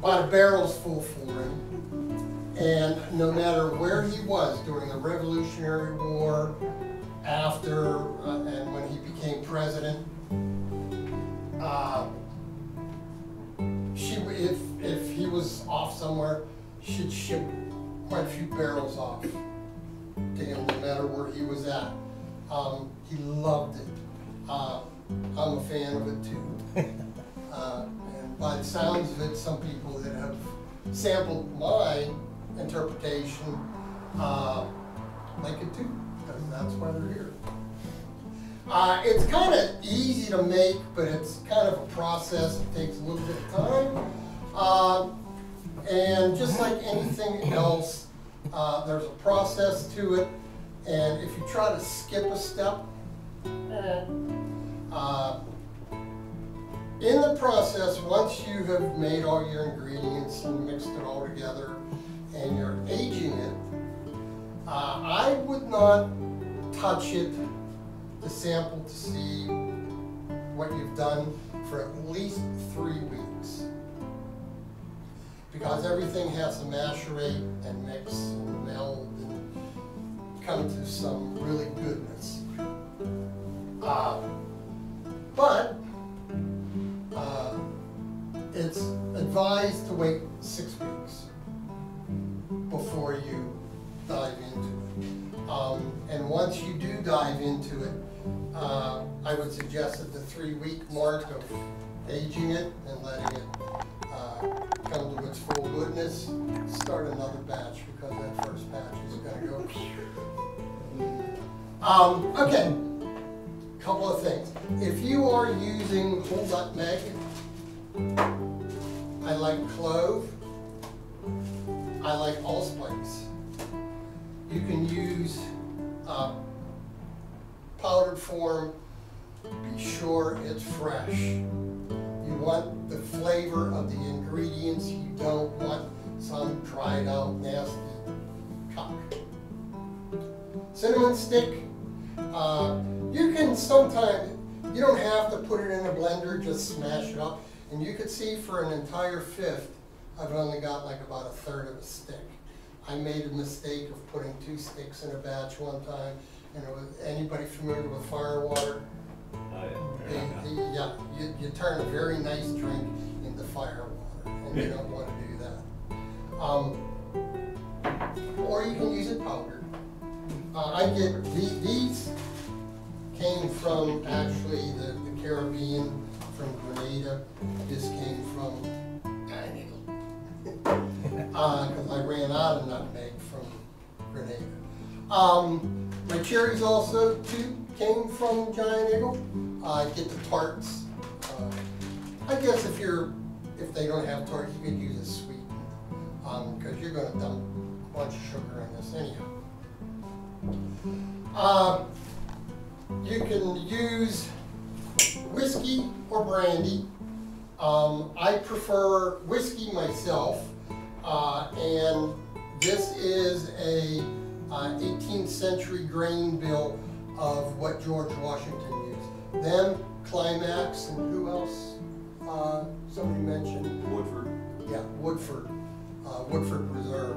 bought a barrels full for him. And no matter where he was during the Revolutionary War, after, uh, and when he became president, uh, she, if, if he was off somewhere, she'd ship quite a few barrels off to him, no matter where he was at. Um, he loved it. Uh, I'm a fan of it too. Uh, by the sounds of it, some people that have sampled my interpretation uh, like it too, because that's why they're here. Uh, it's kind of easy to make, but it's kind of a process. It takes a little bit of time. Uh, and just like anything else, uh, there's a process to it. And if you try to skip a step, uh, in the process, once you have made all your ingredients and mixed it all together and you're aging it, uh, I would not touch it to sample to see what you've done for at least three weeks. Because everything has to macerate and mix and meld and come to some really goodness. Uh, but advised to wait six weeks before you dive into it. Um, and once you do dive into it, uh, I would suggest at the three-week mark of aging it and letting it uh, come to its full goodness, start another batch because that first batch is going to go. Um, okay, couple of things. If you are using whole nutmeg, I like clove, I like allspice. You can use uh, powdered form, be sure it's fresh. You want the flavor of the ingredients, you don't want some dried out nasty cuck. Cinnamon stick, uh, you can sometimes, you don't have to put it in a blender, just smash it up. And you could see for an entire fifth, I've only got like about a third of a stick. I made a mistake of putting two sticks in a batch one time, and it was, anybody familiar with fire water? Oh, yeah. They- they- Yeah, you, you turn a very nice drink into fire water, and you don't wanna do that. Um, or you can use it powdered. Uh, I get, the- these came from actually the, the Caribbean, from Grenada. This came from Grenada. Uh, I ran out of nutmeg from Grenada. Um, my cherries also too came from Giant Eagle. I get the tarts. Uh, I guess if you're, if they don't have tarts, you could use a sweetened, um, cause you're gonna dump a bunch of sugar in this anyhow. Uh, you can use whiskey or brandy. Um, I prefer whiskey myself, uh, and this is a uh, 18th century grain bill of what George Washington used. Them, Climax, and who else? Uh, somebody mentioned Woodford. yeah, Woodford, uh, Woodford Reserve,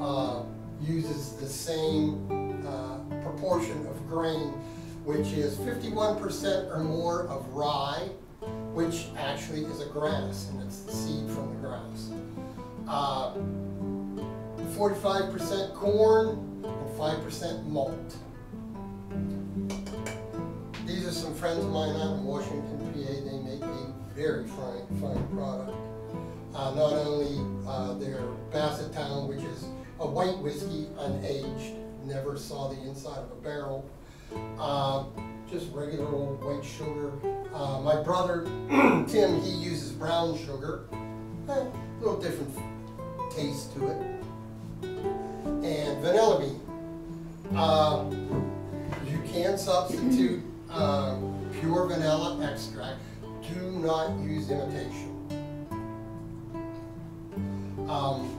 uh, uses the same, uh, proportion of grain, which is fifty-one percent or more of rye, which actually is a grass, and it's the seed from the grass. Uh, Forty-five percent corn and five percent malt. These are some friends of mine out in Washington, PA, they make a very fine, fine product. Uh, not only uh, their Bassettown, which is a white whiskey, unaged, never saw the inside of a barrel. Uh, just regular old white sugar. Uh, my brother Tim, he uses brown sugar. Eh, A little different taste to it. And vanilla bean. Uh, you can substitute uh, pure vanilla extract. Do not use imitation. Um,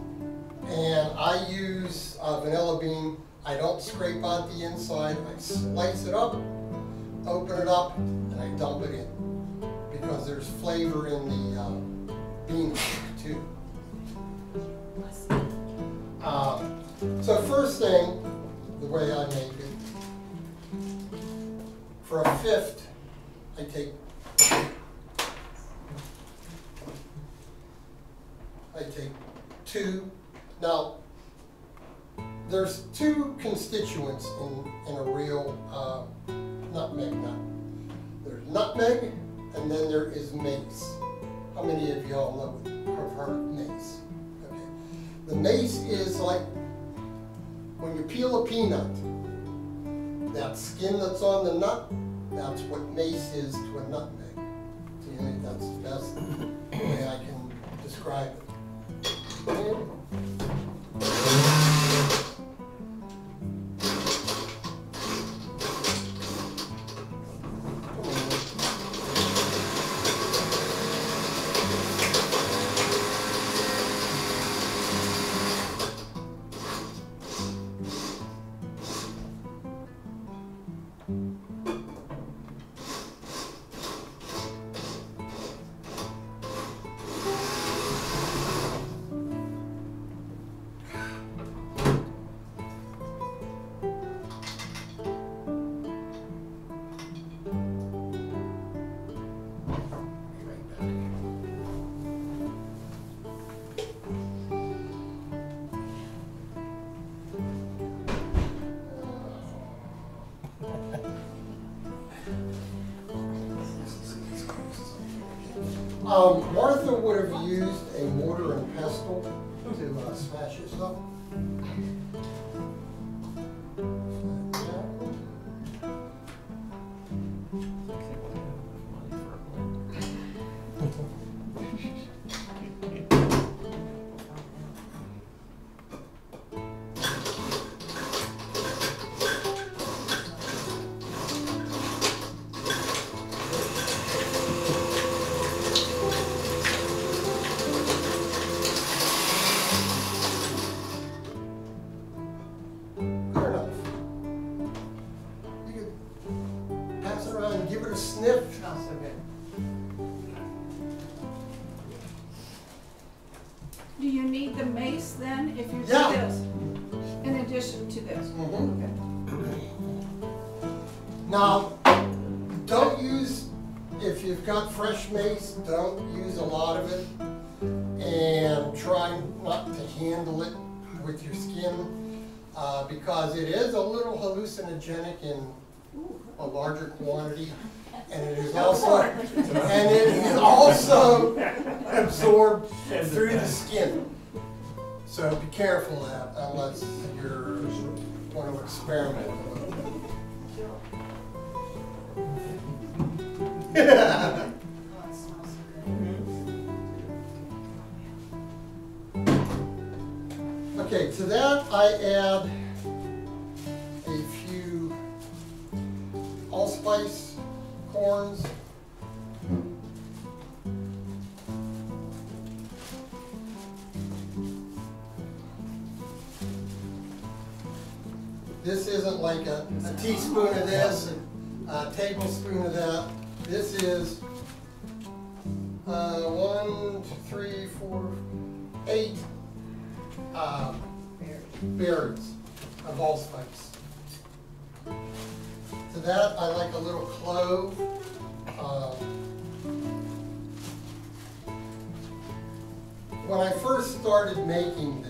and I use uh, vanilla bean. I don't scrape out the inside. I slice it up, open it up, and I dump it in because there's flavor in the uh, bean too. Um, so first thing, the way I make it, for a fifth, I take I take two. Now, there's two constituents in, in a real uh, nutmeg nut. There's nutmeg, and then there is mace. How many of y'all know have heard of mace? Okay. The mace is like when you peel a peanut. That skin that's on the nut, that's what mace is to a nutmeg. See, I think that's the best way I can describe it. Now, don't use, if you've got fresh mace, don't use a lot of it. And try not to handle it with your skin, uh, because it is a little hallucinogenic in a larger quantity. And it is also, and it is also absorbed through the skin. So be careful of that unless you're want to experiment Okay, to that I add a few allspice corns. This isn't like a, a teaspoon of this, and a tablespoon of that. This is uh, one, two, three, four, eight uh, berries of allspice. To that, I like a little clove. uh, When I first started making this,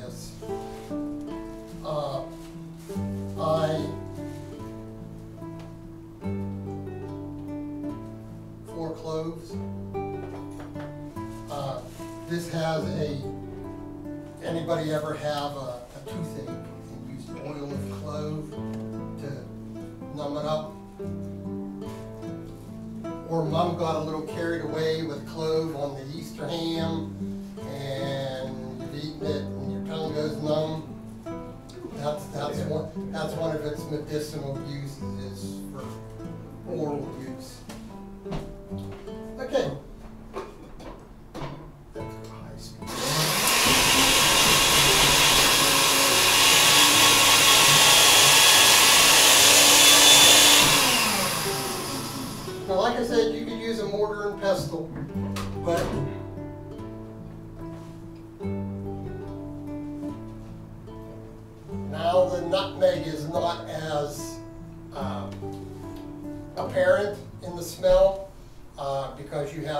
Anybody ever have a, a toothache and used oil of clove to numb it up? Or mom got a little carried away with clove on the Easter ham and you've eaten it and your tongue goes numb? That's, that's one, that's one of its medicinal uses is for oral use. Okay.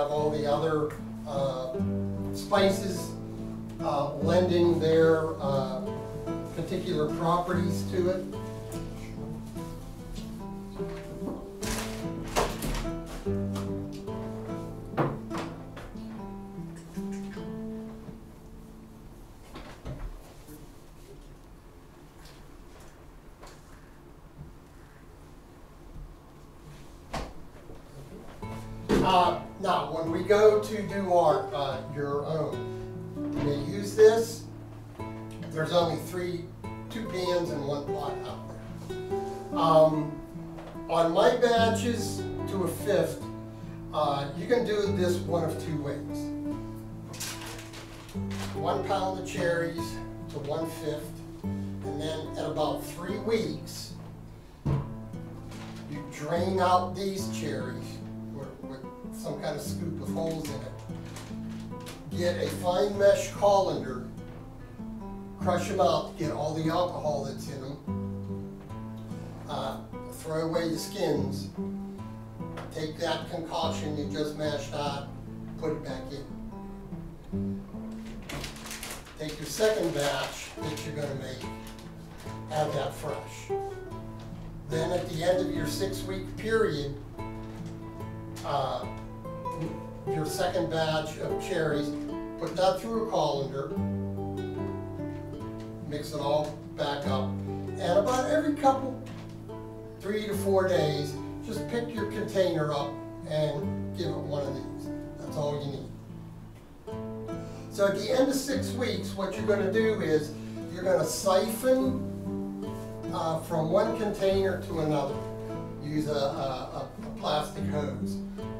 Have all the other uh, spices uh, lending their uh, particular properties to it. Um, on my batches to a fifth, uh, you can do this one of two ways. One pound of cherries to one fifth, and then at about three weeks, you drain out these cherries with, with some kind of scoop with holes in it. Get a fine mesh colander, crush them out, get all the alcohol that's in them. Uh, throw away the skins. Take that concoction you just mashed out, put it back in. Take your second batch that you're gonna make, have that fresh. Then at the end of your six-week period, uh, your second batch of cherries, put that through a colander, mix it all back up, and about every couple, three to four days, just pick your container up and give it one of these. That's all you need. So at the end of six weeks, what you're gonna do is, you're gonna siphon uh, from one container to another. Use a, a, a plastic hose.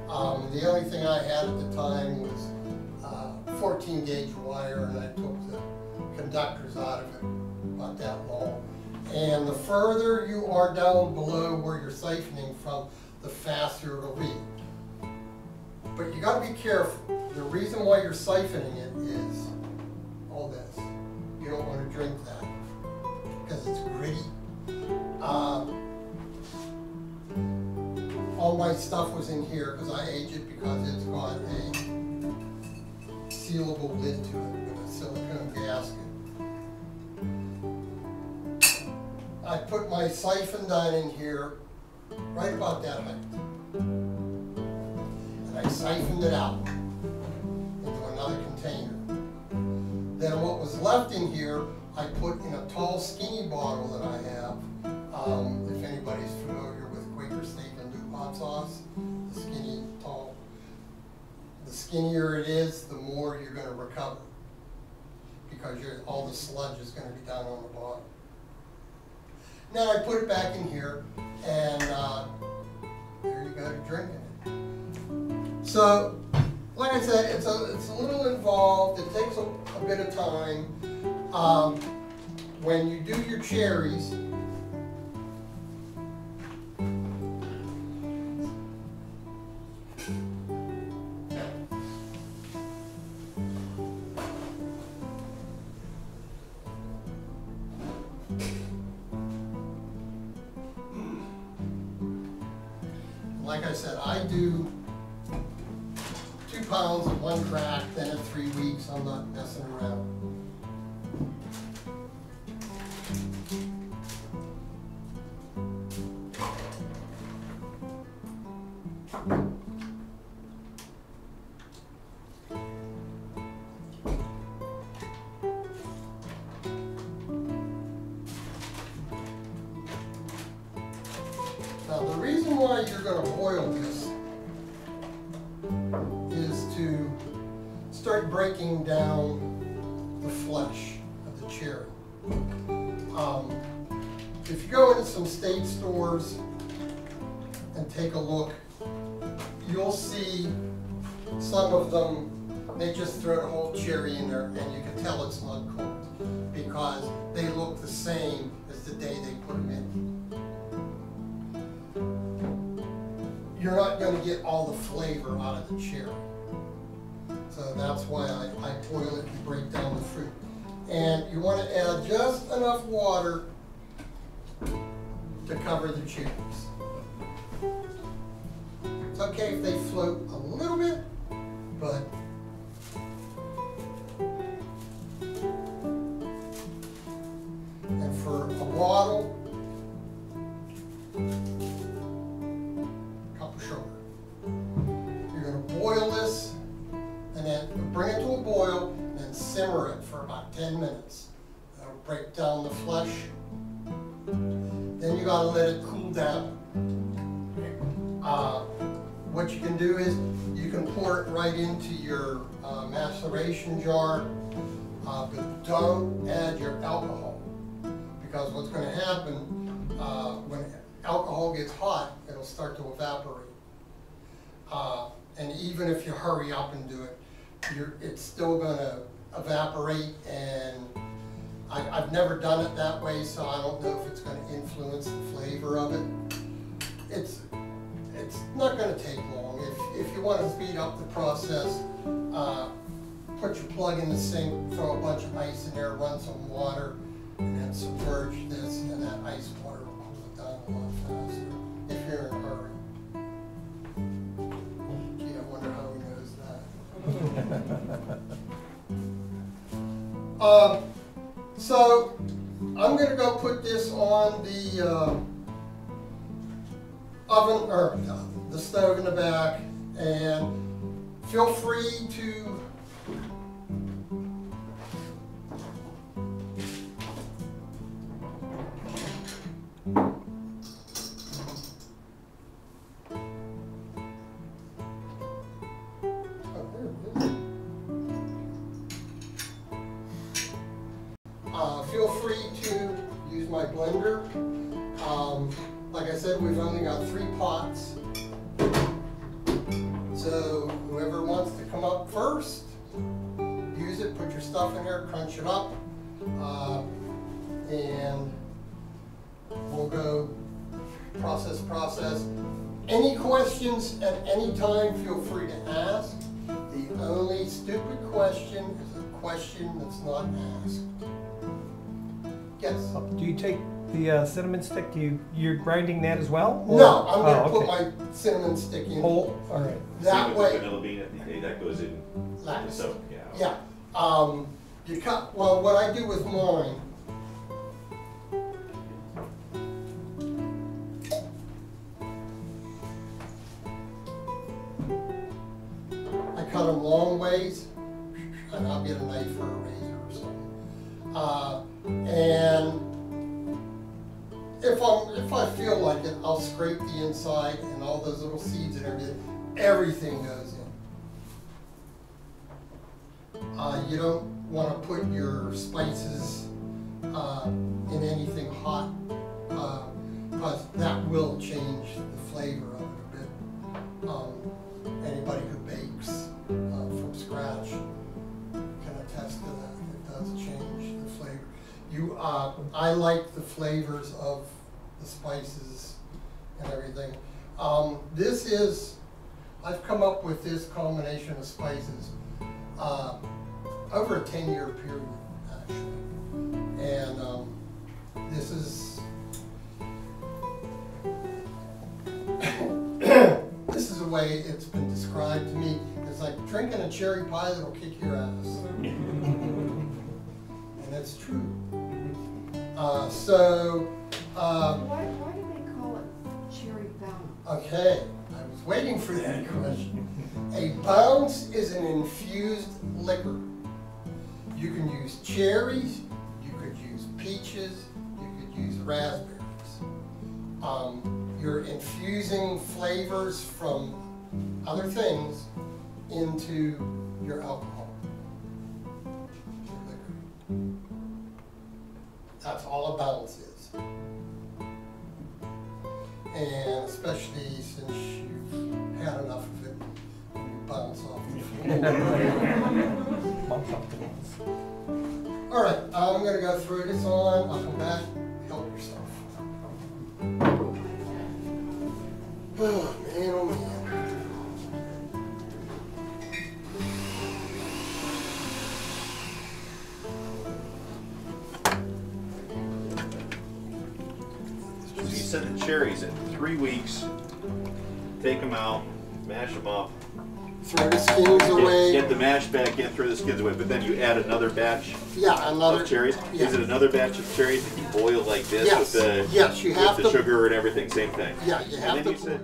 Um, the only thing I had at the time was uh, 14 gauge wire and I took the conductors out of it, about that long. And the further you are down below where you're siphoning from, the faster it'll be. But you gotta be careful. The reason why you're siphoning it is all this. You don't wanna drink that because it's gritty. Um, all my stuff was in here because I aged it because it's got a sealable lid to it I put my siphon down in here, right about that height. And I siphoned it out into another container. Then what was left in here, I put in a tall skinny bottle that I have. Um, if anybody's familiar with Quaker steak and hot sauce, the skinny, tall. The skinnier it is, the more you're gonna recover. Because all the sludge is gonna be down on the bottom. Now I put it back in here and, uh, there you go, you're drinking it. So, like I said, it's a, it's a little involved, it takes a, a bit of time. Um, when you do your cherries, see some of them, they just throw the whole cherry in there and you can tell it's not cooked because they look the same as the day they put them in. you're not gonna get all the flavor out of the cherry. So that's why I, I boil it and break down the fruit. And you wanna add just enough water to cover the cherries. It's okay if they float a little bit, but and for a waddle, maceration jar, uh, but don't add your alcohol because what's going to happen uh, when alcohol gets hot, it'll start to evaporate. Uh, and even if you hurry up and do it, it's still going to evaporate. And I, I've never done it that way, so I don't know if it's going to influence the flavor of it. It's it's not going to take long. If if you want to speed up the process, uh, put your plug in the sink, throw a bunch of ice in there, run some water, and then submerge this, and that ice water will cool it down a lot faster if you're in a hurry. Gee, I wonder how he knows that. Um, so I'm gonna go put this on the uh, oven or uh, the stove in the back, and feel free to your stuff in there, crunch it up. Uh, and we'll go process, process. Any questions at any time, feel free to ask. The only stupid question is a question that's not asked. Yes? Do you take the uh, cinnamon stick? Do you you're grinding that as well? or- No, I'm gonna Oh, put okay. my cinnamon stick in. Whole. All right. That Same with way, Vanilla bean, at the- that goes in last. soap, yeah. Yeah, um, you cut, well, what I do with mine. I cut them long ways, and I'll get a knife or a razor or something. Uh, and if I'm, if I feel like it, I'll scrape the inside and all those little seeds and everything, everything goes in. Uh, you don't want to put your spices uh, in anything hot uh, because that will change the flavor of it a bit. Um, anybody who bakes uh, from scratch can attest to that. It does change the flavor. You, uh, I like the flavors of the spices and everything. Um, this is, I've come up with this combination of spices uh, over a 10 year period, actually. And um, this is, this is the way it's been described to me. It's like drinking a cherry pie that'll kick your ass. and that's true. Uh, so, um, Why, why do they call it cherry bounce? Okay, I was waiting for that question. A bounce is an infused liquor. You can use cherries, you could use peaches, you could use raspberries. Um, you're infusing flavors from other things into your alcohol. That's all a bounce is and especially since you've had enough of it, bounce off the. All right, I'm gonna go through this on, I'll come back, help yourself. Oh, man, oh, man. You said the cherries in three weeks, take them out, mash them up, Throw the skins away. get the mash back in, throw the skins away, but then you add another batch Yeah, another. of cherries. Yeah. Is it another batch of cherries that you boil like this Yes, with the yes, you have with the to- sugar and everything? Same thing. Yeah, you have and then to.